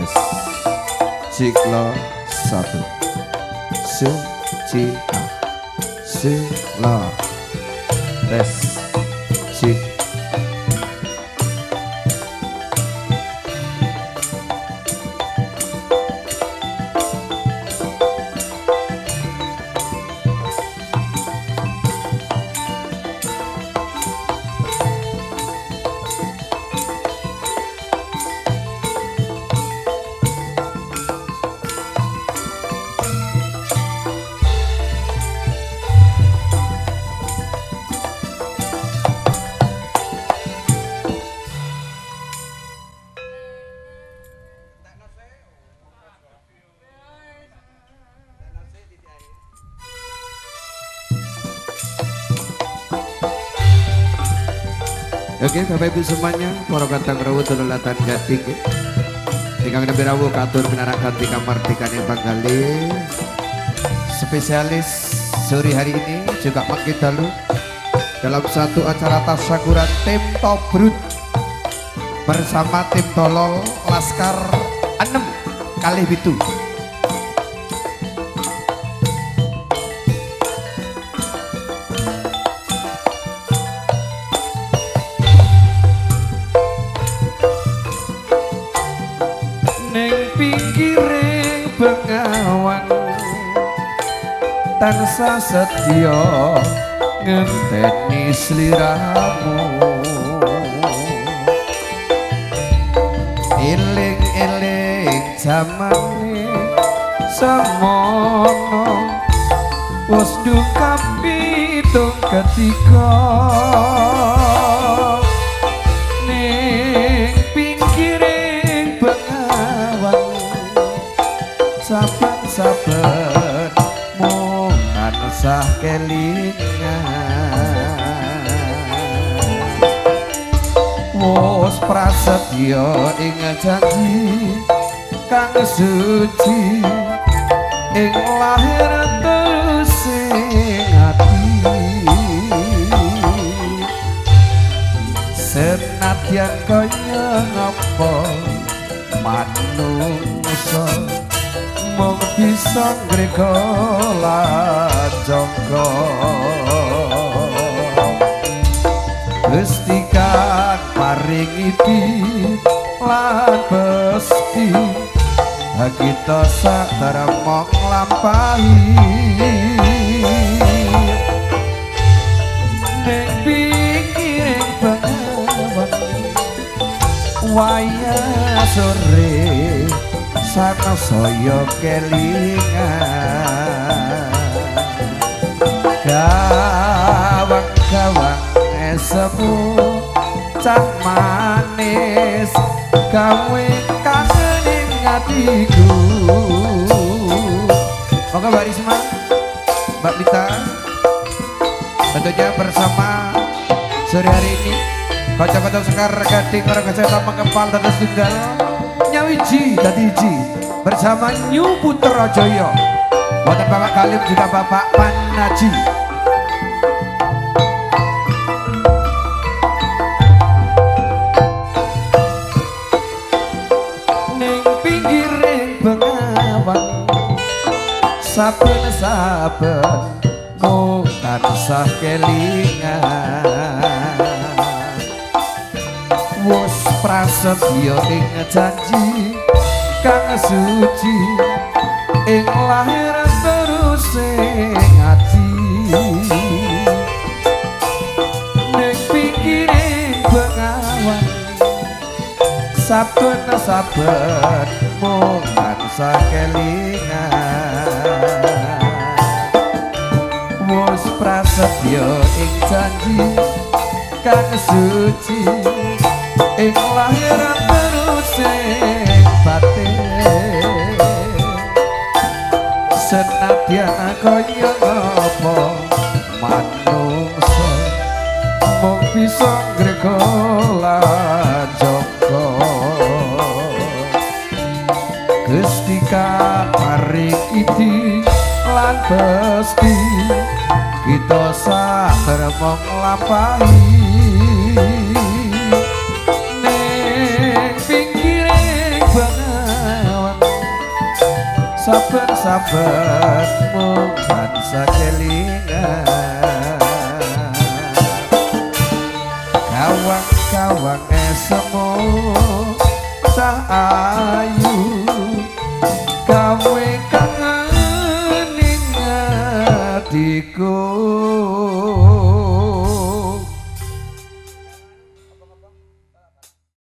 S Cikla satu. Suci La tes Cikla Oke, Bapak Ibu semuanya, para kantang rawuh tululatan gating. Tinggal nabi rawuh katur pinarakan di kamar tikane panggali. Spesialis sore hari ini juga makin dalu dalam satu acara tasyakuran tim Tobrut bersama tim Tolol Laskar 6 kali itu. Tansah setya ngenteni sliramu. Eling-eling zamane semono wis duka pitung ketika prasetyo ing janji kang suci ing lahir sing ati senadyan kaya ngapa manungsa mung bisa ngreka lajangka Gusti paringi lan besti kita sak teremok lampahi. Ning pikiring banget wayah sore sana saya kelingan. Gawang-gawang esepu cak manis gawe kangenin hatiku. Moga Mbak Risma Mbak Mita tentunya bersama sore hari ini. Kocok-kocok sekar gading orang kesehatan mengepal dan tunggal Wiji tadi Iji bersama New Putra Joyo Bapak Kalim juga Bapak Panaji bengawan saben-saben mu tansah kelingan. Wis prasetyo ing janji kang suci ing lahir terus ing ati ning pikiring bengawan saben saben mung tansah kelingan. Wis prasetyo ing janji kang suci ing lahiran terus nglapangi ning pinggire bangawan saben-saben mung sakelingan kawang-kawang esok sa ayu.